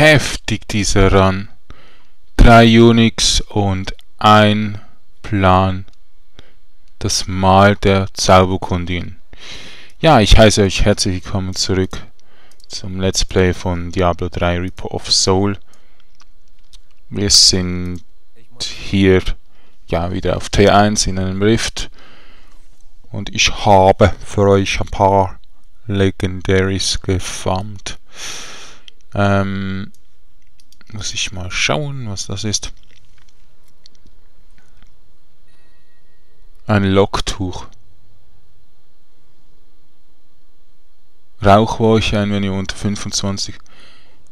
heftig dieser Run. Drei Unix und ein Plan. Das Mal der Zauberkundin. Ja, ich heiße euch herzlich willkommen zurück zum Let's Play von Diablo 3 Reaper of Soul. Wir sind hier ja wieder auf T1 in einem Rift und ich habe für euch ein paar Legendaries gefarmt. Ähm, muss ich mal schauen, was das ist. Ein Locktuch. Rauchwolche wenn ihr unter 25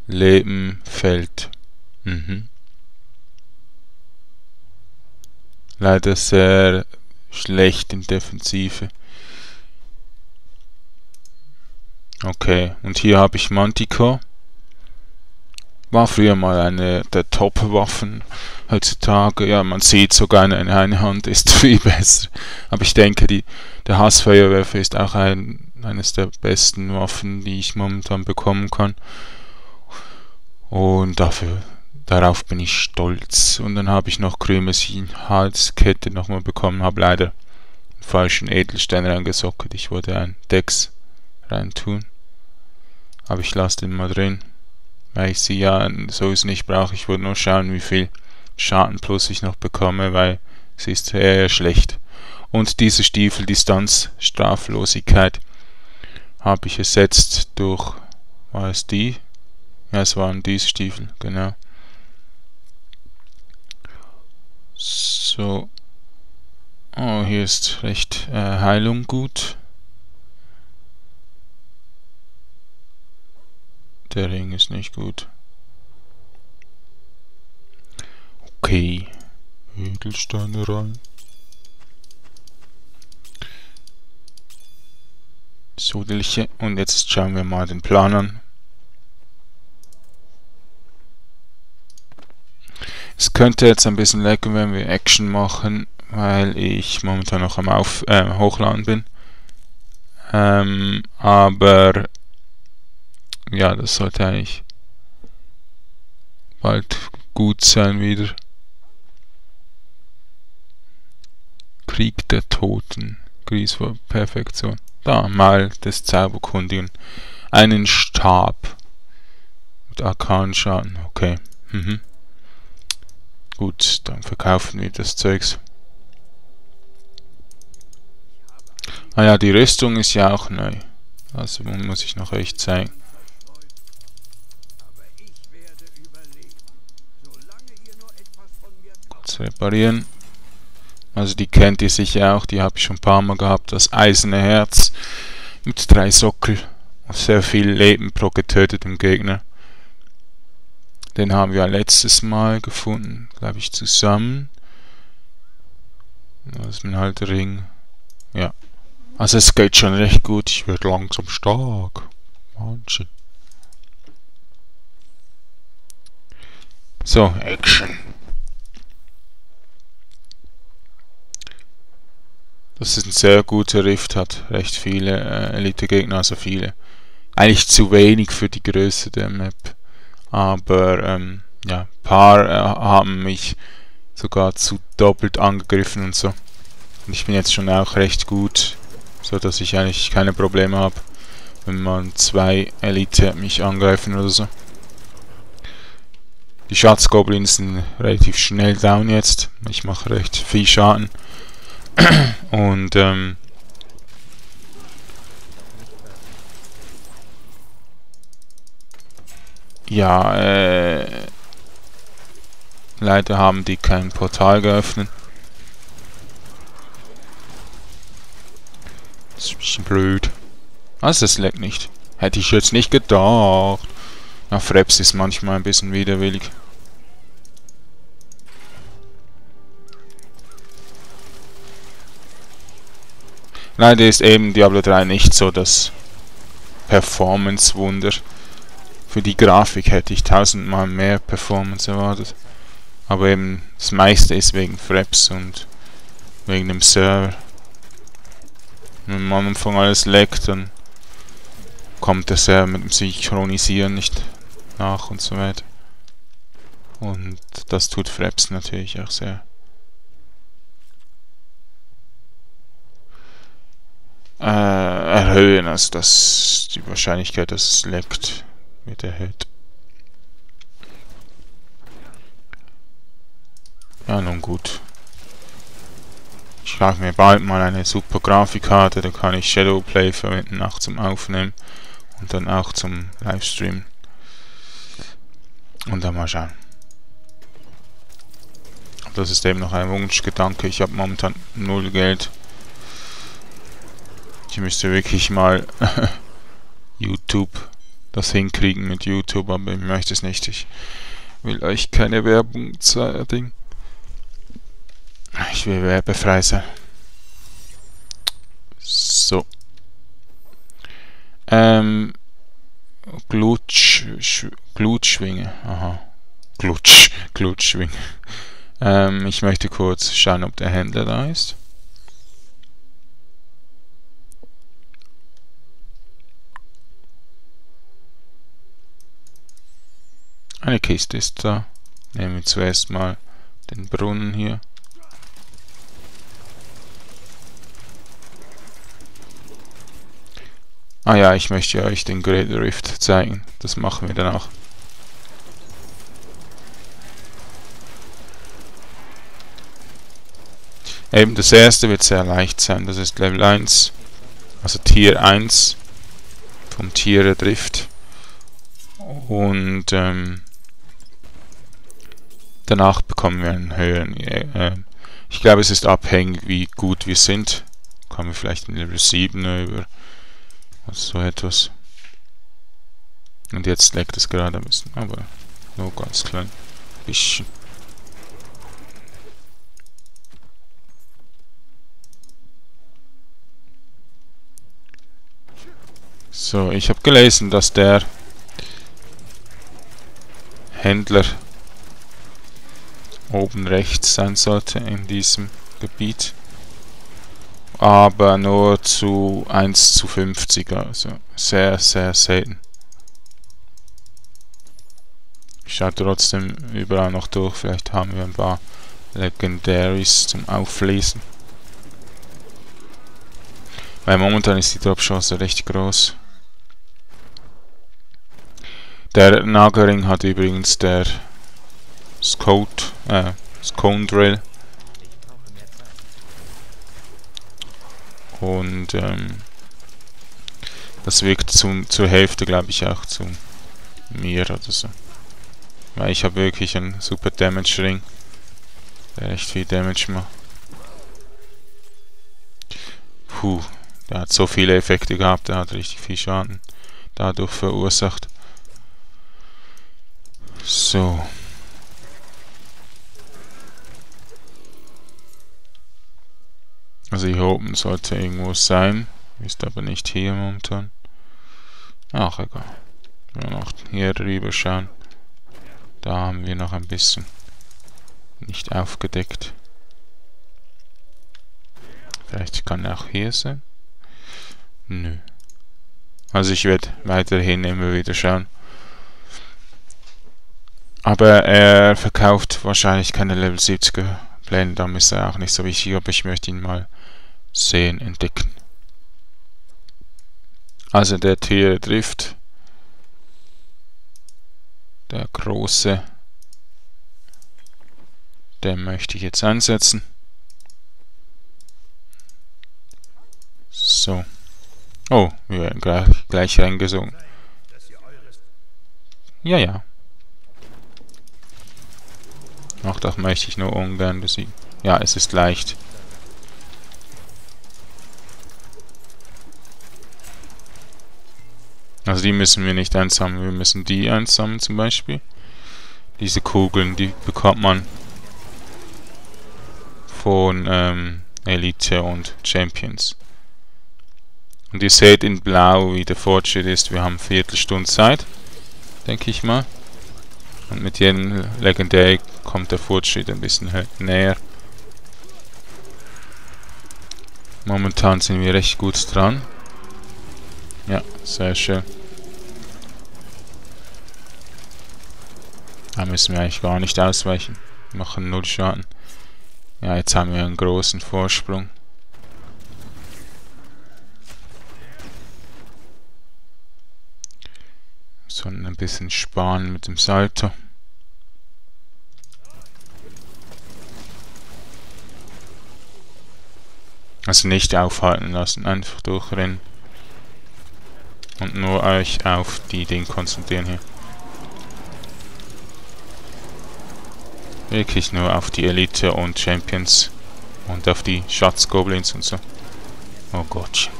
Leben fällt. Mhm. Leider sehr schlecht in Defensive. Okay, und hier habe ich Manticore. War früher mal eine der Top-Waffen. Heutzutage, ja, man sieht sogar eine, eine Hand ist viel besser. Aber ich denke, die, der Hassfeuerwerfer ist auch ein, eines der besten Waffen, die ich momentan bekommen kann. Und dafür, darauf bin ich stolz. Und dann habe ich noch Krümesin Halskette nochmal bekommen, habe leider einen falschen Edelstein reingesockt. Ich wollte ein Dex reintun. Aber ich lasse den mal drin. Weil ich sie ja sowieso nicht brauche. Ich wollte nur schauen, wie viel Schaden plus ich noch bekomme, weil sie ist eher schlecht. Und diese Stiefel Distanz Straflosigkeit habe ich ersetzt durch, war es die? Ja, es waren diese Stiefel, genau. So. Oh, hier ist recht äh, Heilung gut. Der Ring ist nicht gut. Okay. Edelsteine rein. Sudelche. Und jetzt schauen wir mal den Plan an. Es könnte jetzt ein bisschen lecker, wenn wir Action machen, weil ich momentan noch am Auf äh, Hochladen bin. Ähm, aber ja, das sollte eigentlich bald gut sein wieder. Krieg der Toten. Gries vor Perfektion. Da, mal des Zauberkundigen. Einen Stab. Mit Arkanschaden. Okay. Mhm. Gut, dann verkaufen wir das Zeugs. Ah ja, die Rüstung ist ja auch neu. Also muss ich noch echt zeigen. Kurz reparieren. Also die kennt ihr sicher auch, die habe ich schon ein paar Mal gehabt. Das eiserne Herz mit drei Sockel. Sehr viel Leben pro getötetem Gegner. Den haben wir letztes Mal gefunden, glaube ich, zusammen. Das ist ein Halterring. Ja. Also es geht schon recht gut. Ich werde langsam stark. Wahnsinn. So, Action. Das ist ein sehr guter Rift, hat recht viele äh, Elite-Gegner, also viele. Eigentlich zu wenig für die Größe der Map. Aber ähm, ja, ein paar äh, haben mich sogar zu doppelt angegriffen und so. Und ich bin jetzt schon auch recht gut, so dass ich eigentlich keine Probleme habe, wenn man zwei Elite mich angreifen oder so. Die Schatzgoblins sind relativ schnell down jetzt. Ich mache recht viel Schaden. Und ähm, ja, äh, leider haben die kein Portal geöffnet. Das ist ein bisschen blöd. Also das leckt nicht. Hätte ich jetzt nicht gedacht. Ja, Freps ist manchmal ein bisschen widerwillig. Leider ist eben Diablo 3 nicht so das Performance-Wunder. Für die Grafik hätte ich tausendmal mehr Performance erwartet. Aber eben das meiste ist wegen Fraps und wegen dem Server. Wenn man am Anfang alles leckt, dann kommt der Server mit dem Synchronisieren nicht nach und so weiter. Und das tut Fraps natürlich auch sehr. Äh, erhöhen, also dass die Wahrscheinlichkeit, dass es leckt, wird erhöht. Ja, nun gut. Ich kaufe mir bald mal eine super Grafikkarte, da kann ich Shadowplay verwenden, auch zum Aufnehmen und dann auch zum Livestream. Und dann mal schauen. Das ist eben noch ein Wunschgedanke. Ich habe momentan null Geld. Ich müsste wirklich mal YouTube das hinkriegen mit YouTube, aber ich möchte es nicht. Ich will euch keine Werbung zeigen. Ich will werbefrei sein. So. Ähm. Glutsch. Glutschwinge. Aha. Glutsch. Glutschwinge. Ähm, ich möchte kurz schauen, ob der Händler da ist. Eine Kiste ist da. Nehmen wir zuerst mal den Brunnen hier. Ah ja, ich möchte euch den Great Rift zeigen. Das machen wir danach. Eben das erste wird sehr leicht sein. Das ist Level 1. Also Tier 1 vom Tiere Drift. Und ähm, danach bekommen wir einen höheren. Äh, ich glaube, es ist abhängig, wie gut wir sind. Kommen wir vielleicht in Level 7 über. Also so etwas. Und jetzt leckt es gerade ein bisschen, aber nur ganz klein. Bisschen. So, ich habe gelesen, dass der Händler oben rechts sein sollte in diesem Gebiet. Aber nur zu 1 zu 50, also sehr, sehr selten. Ich schaue trotzdem überall noch durch, vielleicht haben wir ein paar Legendaries zum Auflesen. Weil momentan ist die Dropchance recht groß. Der Nagelring hat übrigens der Scout, äh, Scone Und ähm, das wirkt zum, zur Hälfte, glaube ich, auch zu mir oder so. Weil ich habe wirklich einen super Damage Ring, der echt viel Damage macht. Puh, der hat so viele Effekte gehabt, der hat richtig viel Schaden dadurch verursacht. So. Also hier oben sollte irgendwo sein. Ist aber nicht hier momentan. Ach, egal. Wir noch hier rüber schauen. Da haben wir noch ein bisschen nicht aufgedeckt. Vielleicht kann er auch hier sein. Nö. Also ich werde weiterhin immer wieder schauen. Aber er verkauft wahrscheinlich keine Level 70er Pläne, darum ist er auch nicht so wichtig, aber ich möchte ihn mal sehen, entdecken. Also der Tier trifft. Der große. Den möchte ich jetzt einsetzen. So. Oh, wir werden gleich, gleich reingesungen. Ja, ja. Ach, das möchte ich nur ungern besiegen. Ja, es ist leicht. Also die müssen wir nicht einsammeln, wir müssen die einsammeln zum Beispiel. Diese Kugeln, die bekommt man von ähm, Elite und Champions. Und ihr seht in blau, wie der Fortschritt ist. Wir haben Viertelstunde Zeit, denke ich mal. Und mit jedem Legendary kommt der Fortschritt ein bisschen näher. Momentan sind wir recht gut dran. Ja, sehr schön. Da müssen wir eigentlich gar nicht ausweichen. Wir machen null Schaden. Ja, jetzt haben wir einen großen Vorsprung. Sollen ein bisschen sparen mit dem Salto. Also nicht aufhalten lassen, einfach durchrennen. Und nur euch auf die Dinge konzentrieren hier. Wirklich nur auf die Elite und Champions. Und auf die Schatzgoblins und so. Oh Gott.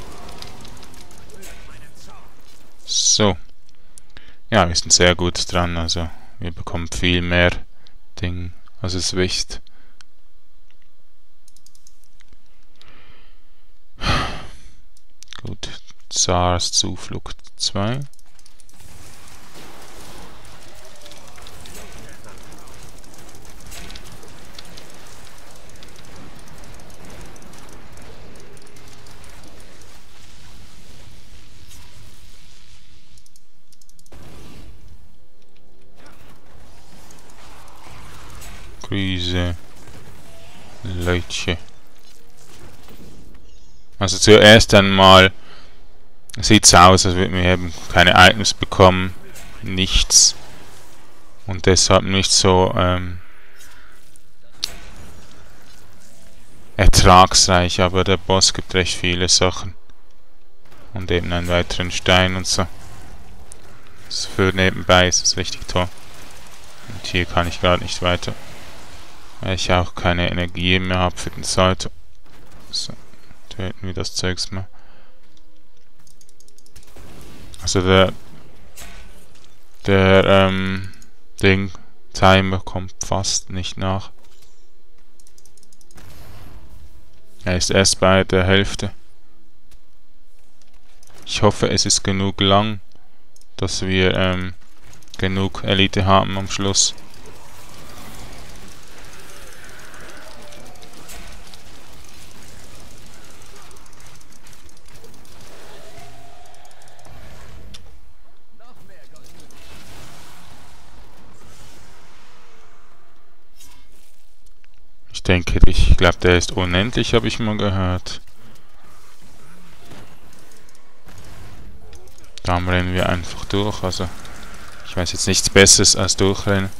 So. Ja, wir sind sehr gut dran, also wir bekommen viel mehr Ding, als es wisst. Gut, SARS Zuflucht 2. Also zuerst einmal sieht es aus, als würden wir eben keine Items bekommen. Nichts. Und deshalb nicht so ähm, ertragsreich, aber der Boss gibt recht viele Sachen. Und eben einen weiteren Stein und so. Das für nebenbei ist das richtig toll. Und hier kann ich gerade nicht weiter. Weil ich auch keine Energie mehr habe für den Salto. So, töten wir das Zeugs mal. Also der der ähm, Ding Timer kommt fast nicht nach. Er ist erst bei der Hälfte. Ich hoffe, es ist genug lang, dass wir ähm, genug Elite haben am Schluss. Denke, ich glaube, der ist unendlich, habe ich mal gehört. Da rennen wir einfach durch, also ich weiß jetzt nichts Besseres als durchrennen.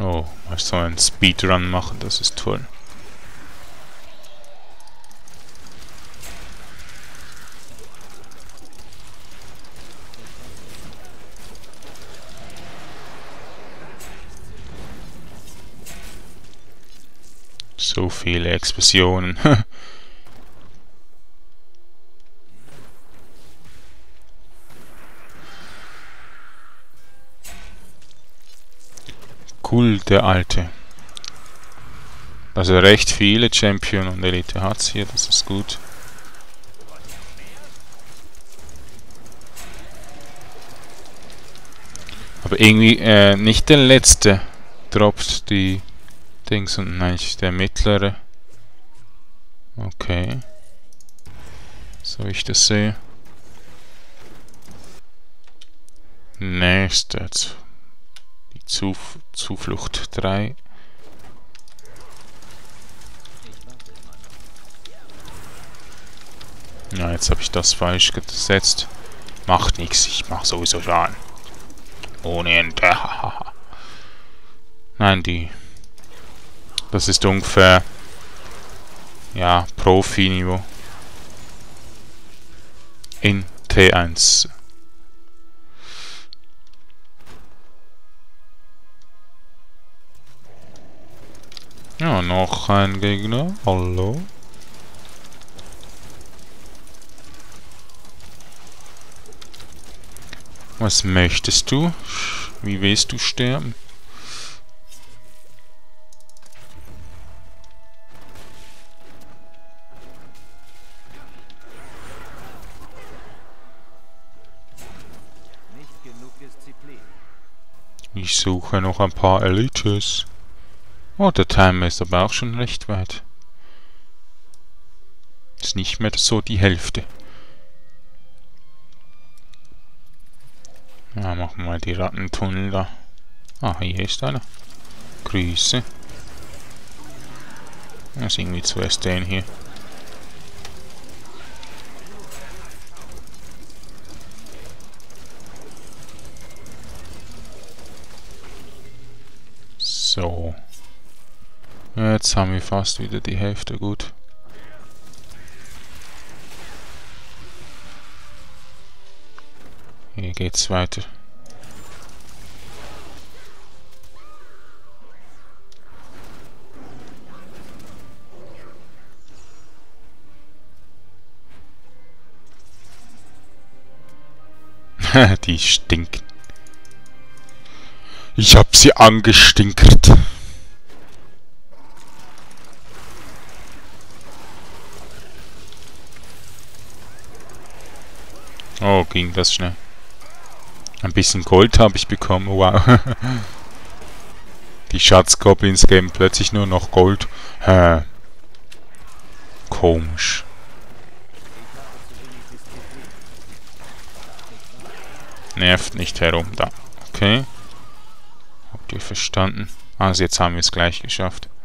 Oh, mal so einen Speedrun machen, das ist toll. So viele Explosionen. cool, der Alte. Also recht viele Champion und Elite hat's hier, das ist gut. Aber irgendwie äh, nicht der letzte droppt die Dings und eigentlich der mittlere. Okay. So wie ich das sehe. Nächste. Die Zuf Zuflucht 3. Ja, jetzt habe ich das falsch gesetzt. Macht nichts, ich mache sowieso Schaden. Ohne Ende. Nein, die das ist ungefähr ja, Profi-Niveau. In T1. Ja, noch ein Gegner. Hallo. Was möchtest du? Wie willst du sterben? Ich suche noch ein paar Elites. Oh, der Timer ist aber auch schon recht weit. Ist nicht mehr so die Hälfte. Ja, machen wir mal die Rattentunnel da. Ah, hier ist einer. Grüße. Das ist irgendwie zuerst den hier. So. Jetzt haben wir fast wieder die Hälfte, gut. Hier geht's weiter. die stinken. Ich hab sie angestinkert. Oh, ging das schnell. Ein bisschen Gold habe ich bekommen, wow. Die Schatzgoblins geben plötzlich nur noch Gold. Hä. Komisch. Nervt nicht herum, da. Okay. Habt ihr verstanden? Also jetzt haben wir es gleich geschafft.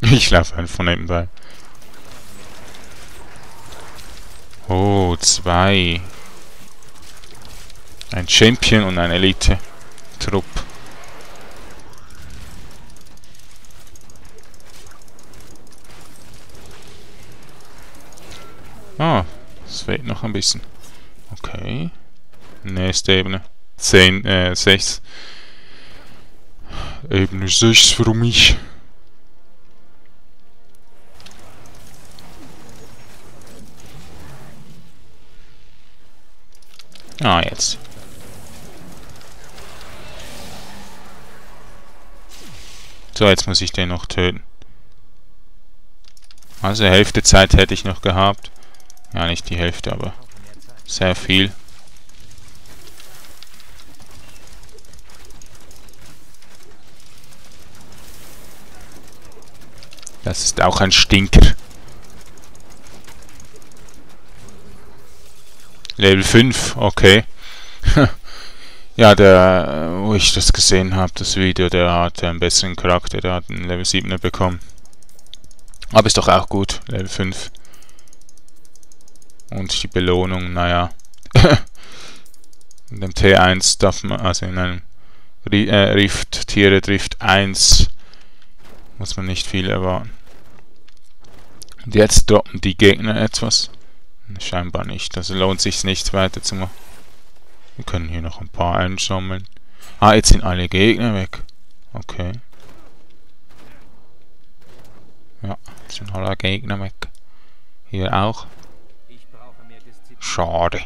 Ich laufe einfach nebenbei. Oh, zwei. Ein Champion und ein Elite-Trupp. Ah, es fehlt noch ein bisschen. Okay. Nächste Ebene. 10, äh, 6. Ebene 6 für mich. Ah, jetzt. So, jetzt muss ich den noch töten. Also Hälfte Zeit hätte ich noch gehabt. Ja, nicht die Hälfte, aber sehr viel. Das ist auch ein Stinker. Level 5, okay. ja, der, wo ich das gesehen habe, das Video, der hat einen besseren Charakter, der hat einen Level 7er bekommen. Aber ist doch auch gut, Level 5. Und die Belohnung, naja. in dem T1 darf man, also in einem äh, Rift, Tiere Drift 1, muss man nicht viel erwarten. Und jetzt droppen die Gegner etwas. Scheinbar nicht. Also lohnt sich nicht weiter zu machen. Wir können hier noch ein paar einsammeln. Ah, jetzt sind alle Gegner weg. Okay. Ja, jetzt sind alle Gegner weg. Hier auch. Schade.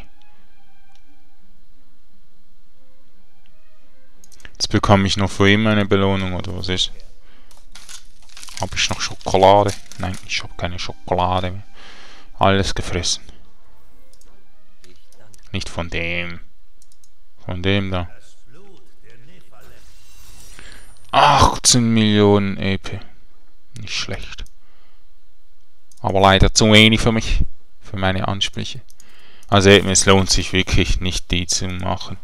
Jetzt bekomme ich noch für immer eine Belohnung, oder was ist? Habe ich noch Schokolade? Nein, ich habe keine Schokolade mehr. Alles gefressen. Nicht von dem. Von dem da. 18 Millionen EP. Nicht schlecht. Aber leider zu wenig für mich. Für meine Ansprüche. Also es lohnt sich wirklich nicht die zu machen.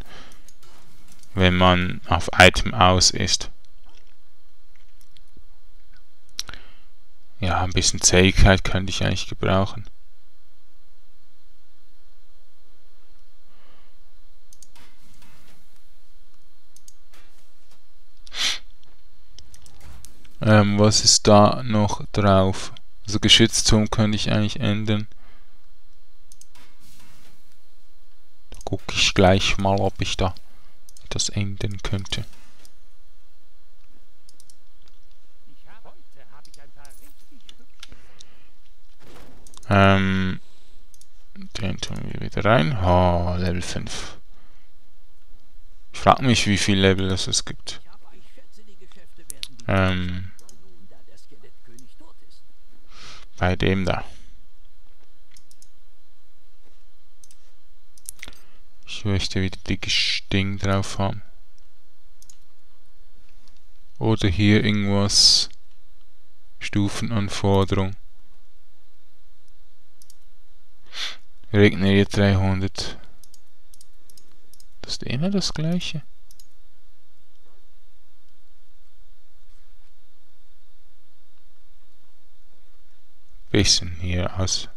Wenn man auf Item aus ist. Ja, ein bisschen Zähigkeit könnte ich eigentlich gebrauchen. Ähm, was ist da noch drauf? Also Geschützturm könnte ich eigentlich ändern. Da gucke ich gleich mal, ob ich da das ändern könnte. Ähm, den tun wir wieder rein. Oh, Level 5. Ich frage mich, wie viel Level es gibt. Ähm, bei dem da. Ich möchte wieder dickes Ding drauf haben. Oder hier irgendwas. Stufenanforderung. Regeneriert 300. Das ist immer das gleiche. Bisschen hier aus.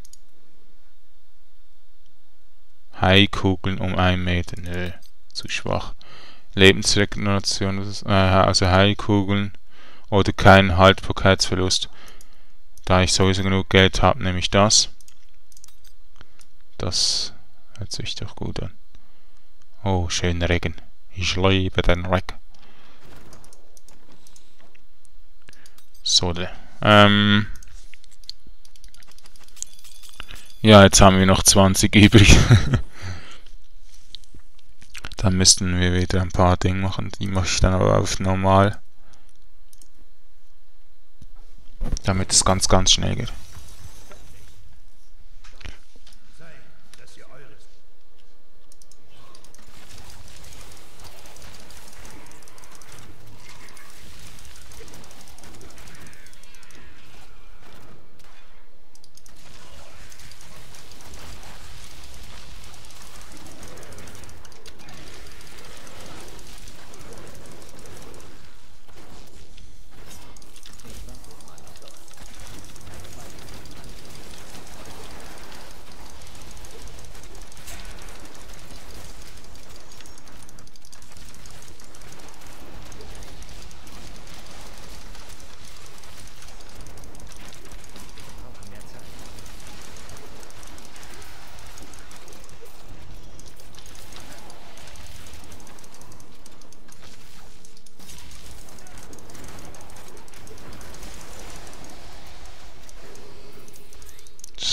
Haikugeln um 1 Meter. Nö, zu schwach. Lebensregeneration, äh, also Heilkugeln oder kein Haltbarkeitsverlust. Da ich sowieso genug Geld habe, nehme ich das. Das hört sich doch gut an. Oh, schöner Regen. Ich liebe den Regen. So, ähm. Ja, jetzt haben wir noch 20 übrig. dann müssten wir wieder ein paar Dinge machen. Die mache ich dann aber auf normal. Damit es ganz, ganz schnell geht.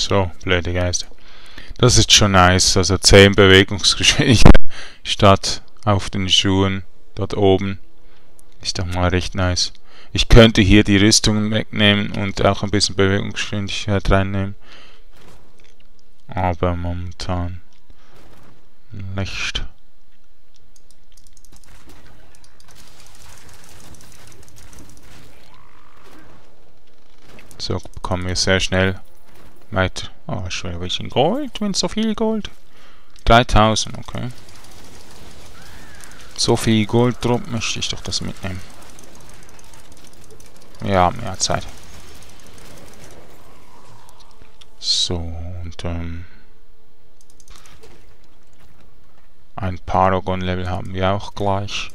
So, blöde Geister. Das ist schon nice. Also 10 Bewegungsgeschwindigkeit statt auf den Schuhen dort oben. Ist doch mal recht nice. Ich könnte hier die Rüstung wegnehmen und auch ein bisschen Bewegungsgeschwindigkeit reinnehmen. Aber momentan nicht. So bekommen wir sehr schnell Weit. Oh, schon ein bisschen Gold, wenn so viel Gold. 3000, okay. So viel Gold drauf möchte ich doch das mitnehmen. Ja, mehr Zeit. So, und ähm, ein Paragon-Level haben wir auch gleich.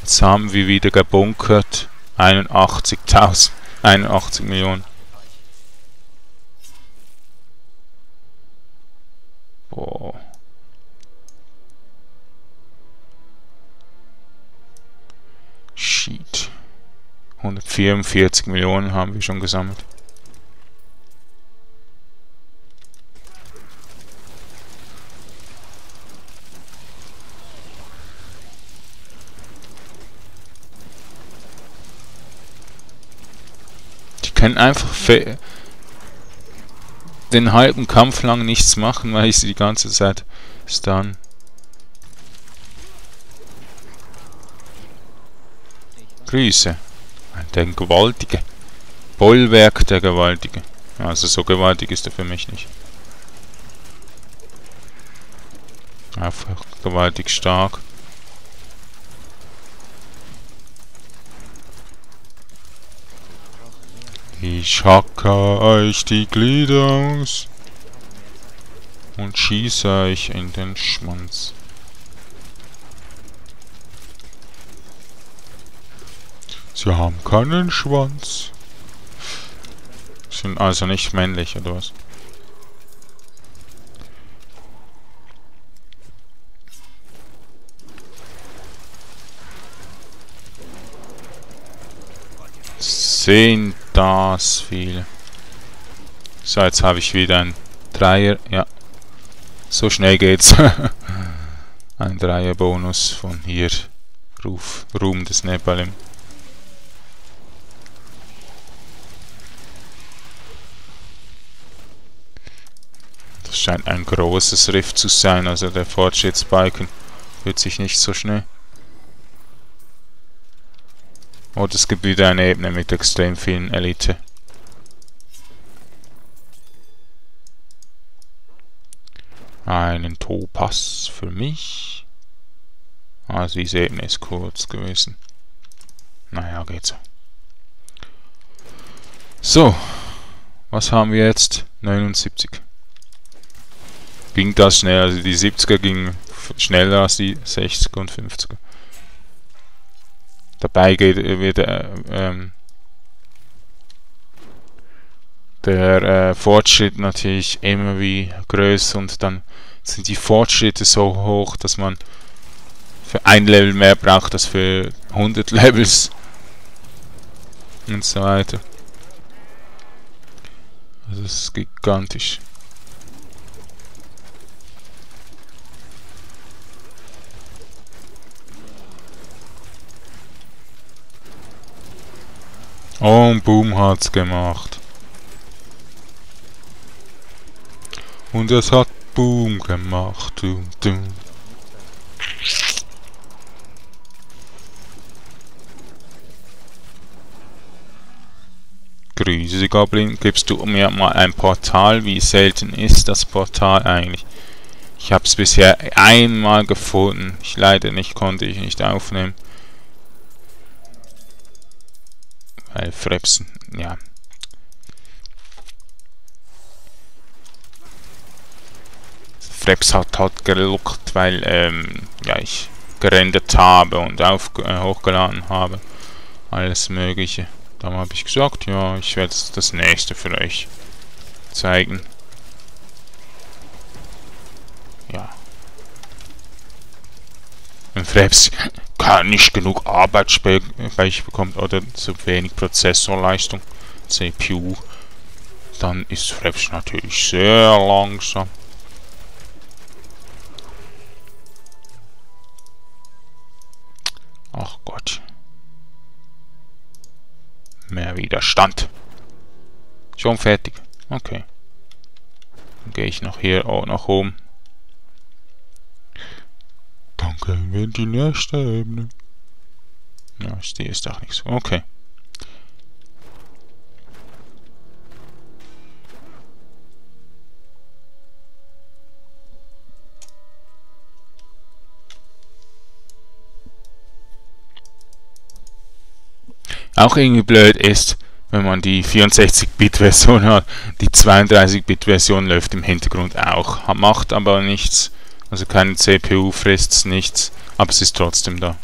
Jetzt haben wir wieder gebunkert. 81.000, 81 Millionen. Boah. Sheet. 144 Millionen haben wir schon gesammelt. Die können einfach den halben Kampf lang nichts machen, weil ich sie die ganze Zeit stun. Grüße. Der Gewaltige. Bollwerk der Gewaltige. Also so gewaltig ist er für mich nicht. Einfach gewaltig stark. Ich hacke euch die Glieder aus und schieße euch in den Schwanz. Sie haben keinen Schwanz. Sind also nicht männlich, oder was? Sind das viel. So, jetzt habe ich wieder ein Dreier. Ja, so schnell geht's. ein Dreier-Bonus von hier. Ruf, Ruhm des Nepalim. Das scheint ein großes Riff zu sein, also der Fortschrittsbalken wird sich nicht so schnell Oder es gibt wieder eine Ebene mit extrem vielen Elite. Einen Topaz für mich. Also diese Ebene ist kurz gewesen. Naja, geht so. So, was haben wir jetzt? 79. Ging das schnell, also die 70er gingen schneller als die 60er und 50er. Dabei geht, wird äh, ähm, der äh, Fortschritt natürlich immer wie größer und dann sind die Fortschritte so hoch, dass man für ein Level mehr braucht als für 100 Levels und so weiter. Also es ist gigantisch. Und Boom hat's gemacht. Und es hat Boom gemacht. Dum, dum. Grüße Goblin, gibst du mir mal ein Portal? Wie selten ist das Portal eigentlich? Ich habe es bisher einmal gefunden. Ich leider nicht, konnte ich nicht aufnehmen. Weil Frepsen, ja. Freps hat halt geluckt, weil ähm, ja, ich gerendert habe und auf, äh, hochgeladen habe. Alles mögliche. Dann habe ich gesagt, ja, ich werde das nächste für euch zeigen. Ja. Wenn Freps nicht genug Arbeitsspeicher bekommt oder zu wenig Prozessorleistung, CPU, dann ist Fraps natürlich sehr langsam. Ach Gott. Mehr Widerstand. Schon fertig. Okay. Dann gehe ich noch hier auch nach oben. Gehen wir die nächste Ebene. Ja, die ist doch nicht so. Okay. Auch irgendwie blöd ist, wenn man die 64-Bit-Version hat. Die 32-Bit-Version läuft im Hintergrund auch. Macht aber nichts. Also keine CPU frisst nichts, aber es ist trotzdem da.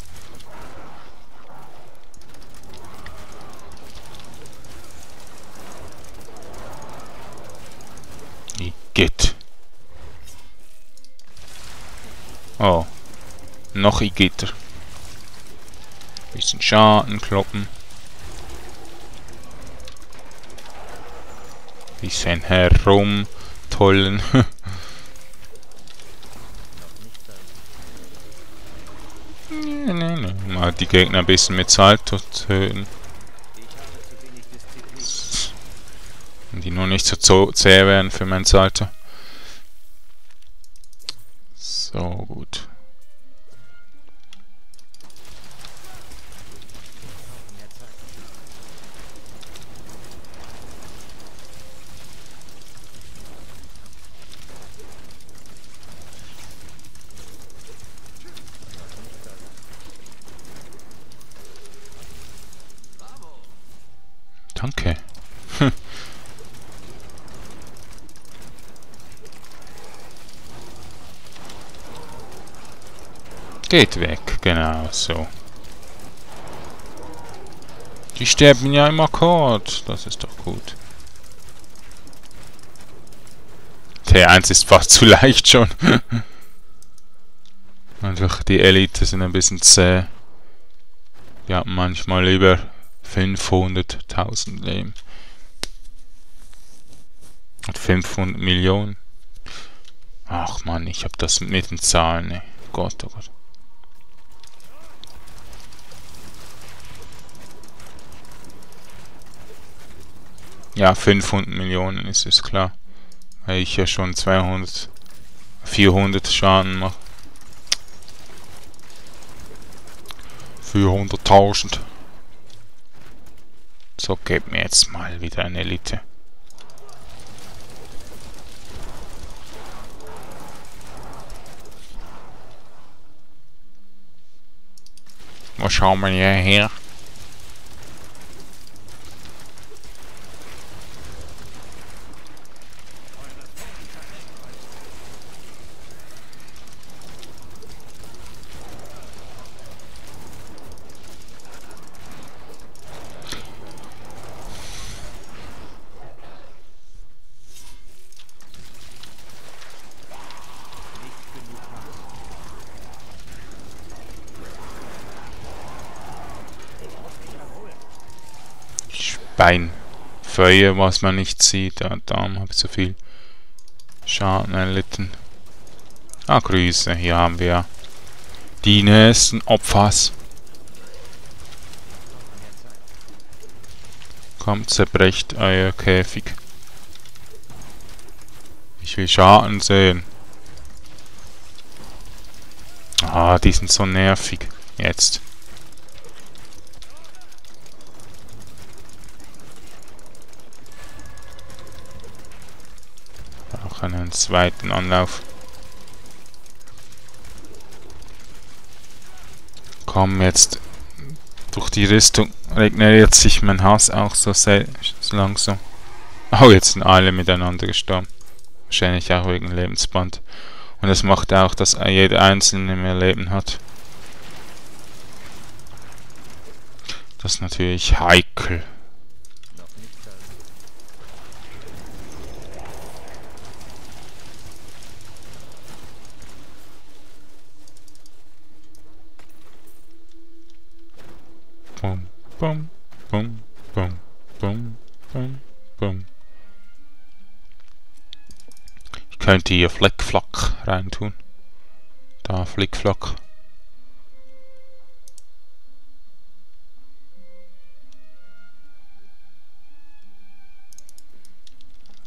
Igitt. Oh. Noch Igitter. Bisschen Schaden kloppen. Bisschen herumtollen. Nee, nee, die Gegner ein bisschen mit Salto töten. Und die nur nicht so zäh werden für mein Salto. Geht weg, genau so. Die sterben ja im Akkord. Das ist doch gut. T1 ist fast zu leicht schon. Einfach die Elite sind ein bisschen zäh. Ja, manchmal lieber 500.000 Leben. Und 500 Millionen. Ach man, ich hab das mit den Zahlen. Ne. Gott, oh Gott. Ja, 500 Millionen ist es klar. Weil ich ja schon 200, 400 Schaden mache. 400.000. So, gebt mir jetzt mal wieder eine Elite. Wo schauen wir hier Bein. Feuer, was man nicht sieht. Ja, darum habe ich so viel Schaden erlitten. Ah, Grüße. Hier haben wir die nächsten Opfers. Kommt, zerbrecht euer Käfig. Ich will Schaden sehen. Ah, die sind so nervig. Jetzt. Auch einen zweiten Anlauf. Komm, jetzt durch die Rüstung regeneriert sich mein Hass auch so, sehr, so langsam. Oh, jetzt sind alle miteinander gestorben. Wahrscheinlich auch wegen Lebensband. Und das macht auch, dass jeder Einzelne mehr Leben hat. Das ist natürlich heikel. Bum, bum, bum, bum, bum, bum. Ich könnte hier Flickflack reintun. Da, Flickflack.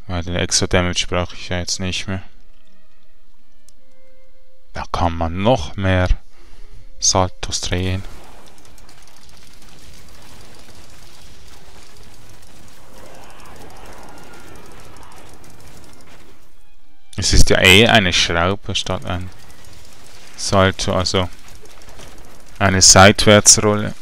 Weil den extra Damage brauche ich ja jetzt nicht mehr. Da kann man noch mehr Saltos drehen. Es ist ja eh eine Schraube statt ein Salto, also eine Seitwärtsrolle.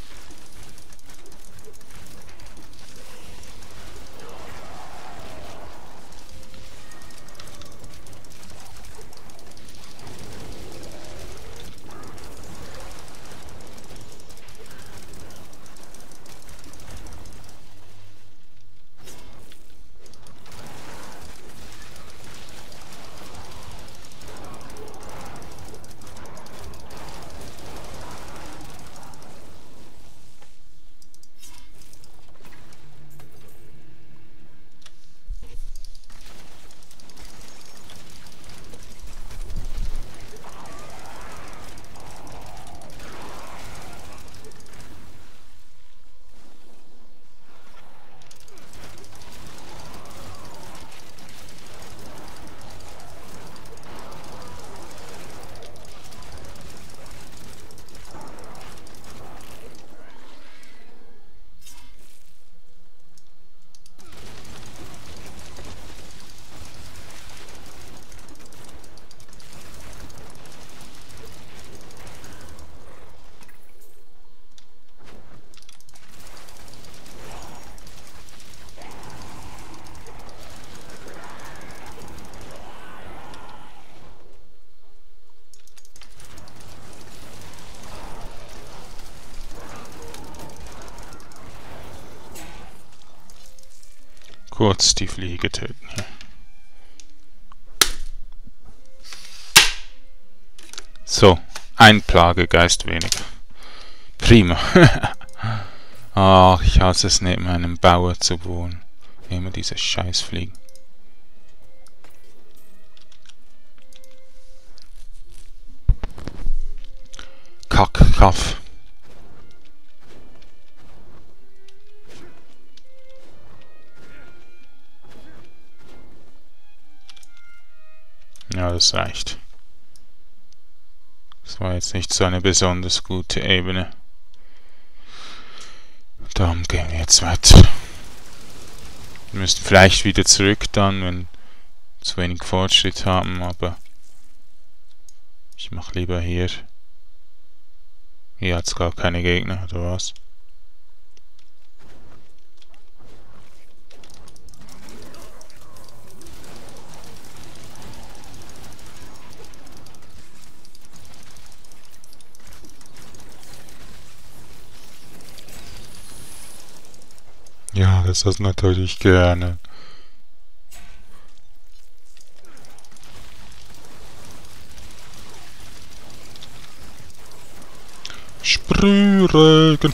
Kurz die Fliege töten. So, ein Plagegeist weniger. Prima. Ach, ich hasse es neben einem Bauer zu wohnen. Immer diese Scheißfliegen. Kack, Kaff. Das reicht. Das war jetzt nicht so eine besonders gute Ebene. Darum gehen wir jetzt weiter. Wir müssen vielleicht wieder zurück dann, wenn wir zu wenig Fortschritt haben, aber ich mache lieber hier. Hier hat es gar keine Gegner, oder was? Ja, das ist natürlich gerne. Sprühregen.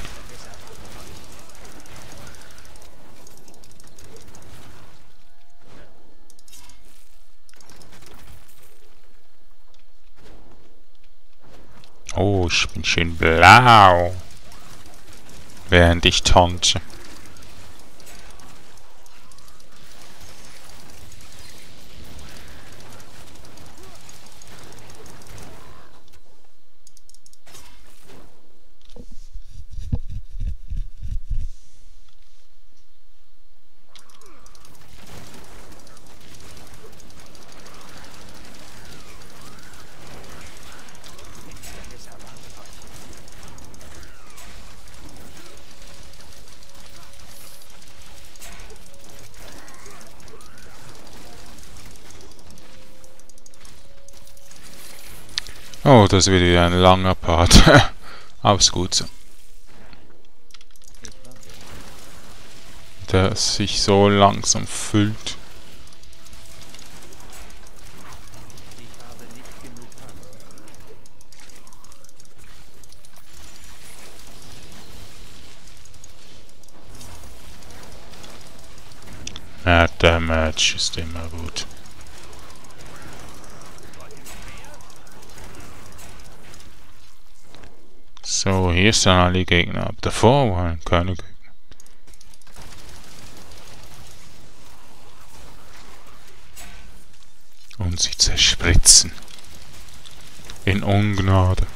Oh, ich bin schön blau. Während ich tanze. Oh, das wird wieder ein langer Part. Aber ist gut so. Der sich so langsam füllt. Ja, der Match ist immer gut. So, hier sind alle Gegner. Aber davor waren keine Gegner. Und sie zerspritzen. In Ungnade.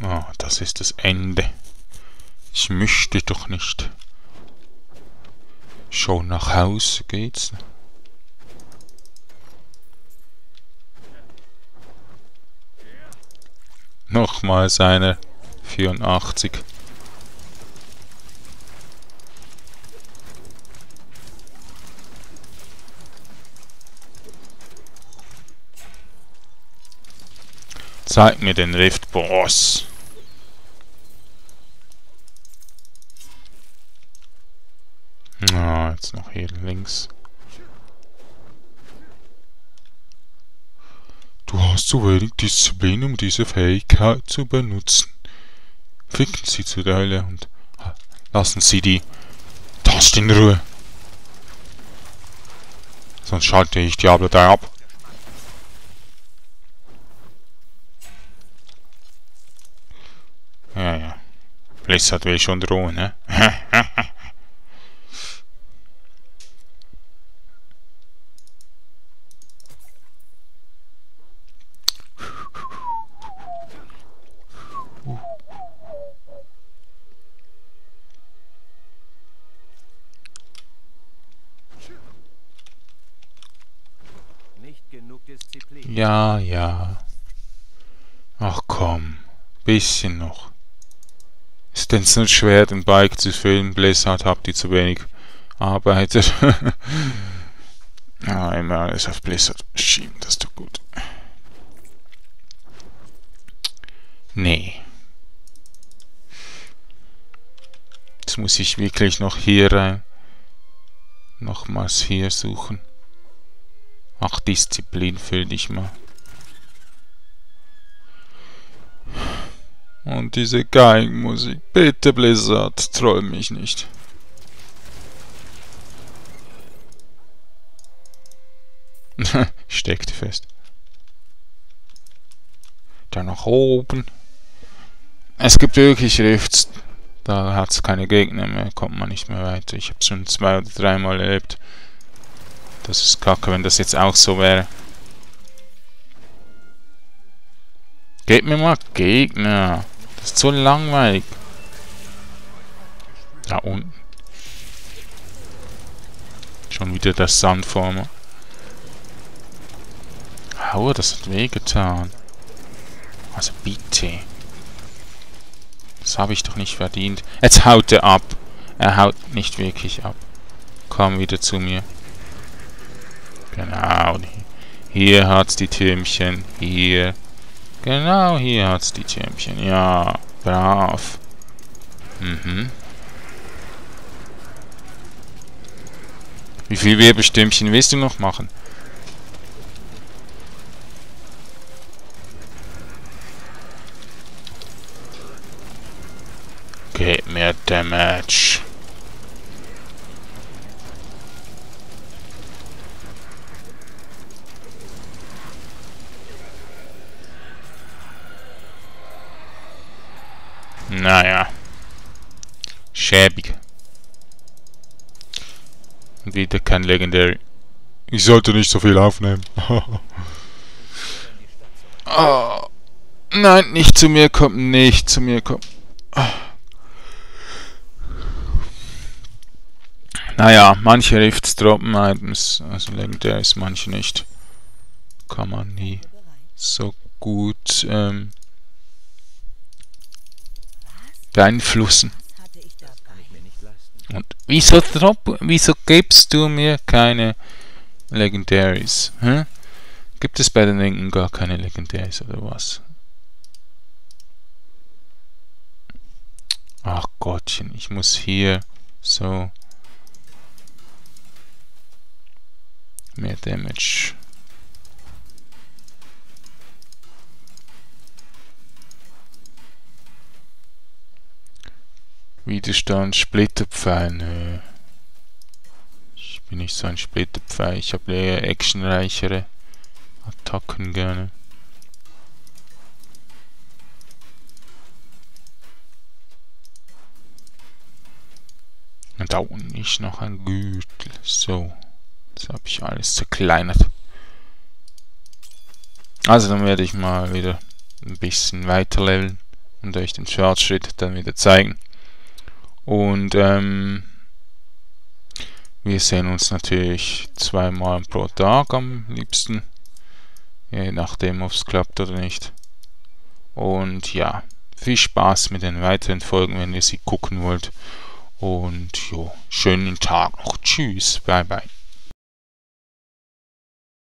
Ah, das Ende. Ich möchte doch nicht. Schon nach Hause geht's. Nochmal seine 84. Zeig mir den Rift Boss. Ah, jetzt noch hier links. Du hast zu wenig Disziplin, um diese Fähigkeit zu benutzen. Ficken Sie zu der Hölle und lassen Sie die Taste in Ruhe. Sonst schalte ich Diablo 3 ab. Ja, ja. Blizzard will schon drohen, ne? Ja, ja. Ach komm, bisschen noch. Ist denn so schwer, den Bike zu filmen? Blizzard habt ihr zu wenig arbeitet. ja, immer alles auf Blizzard schieben, das tut gut. Nee. Jetzt muss ich wirklich noch hier rein. Nochmals hier suchen. Ach, Disziplin füll dich mal. Und diese Geigenmusik. Bitte Blizzard, troll mich nicht. Steckt fest. Da nach oben. Es gibt wirklich Rifts. Da hat es keine Gegner mehr, kommt man nicht mehr weiter. Ich habe schon zwei oder dreimal erlebt. Das ist kacke, wenn das jetzt auch so wäre. Gebt mir mal Gegner. Das ist so langweilig. Da unten. Schon wieder der Sandformer. Aua, das hat wehgetan. Also bitte. Das habe ich doch nicht verdient. Jetzt haut er ab. Er haut nicht wirklich ab. Komm wieder zu mir. Genau. Hier hat's die Türmchen. Hier. Genau hier hat's die Türmchen. Ja, brav. Mhm. Wie viel Wirbelstürmchen willst du noch machen? Gib mir Damage. Naja. Schäbig. Und wieder kein Legendary. Ich sollte nicht so viel aufnehmen. oh. Nein, nicht zu mir kommen, nicht zu mir kommen. Naja, manche Rifts droppen Items, also Legendaries, manche nicht. Kann man nie so gut ähm, beeinflussen. Und wieso drop, wieso gibst du mir keine Legendaries? Hm? Gibt es bei den Linken gar keine Legendaries oder was? Ach Gottchen, ich muss hier so mehr Damage Widerstand, Splitterpfeil, nö. Ich bin nicht so ein Splitterpfeil, ich habe eher actionreichere Attacken gerne. Und da unten ist noch ein Gürtel. So. Jetzt habe ich alles zerkleinert. Also dann werde ich mal wieder ein bisschen weiter leveln und euch den Fortschritt dann wieder zeigen. Und ähm, wir sehen uns natürlich zweimal pro Tag am liebsten. Je nachdem, ob es klappt oder nicht. Und ja, viel Spaß mit den weiteren Folgen, wenn ihr sie gucken wollt. Und jo, schönen Tag noch. Tschüss, bye bye.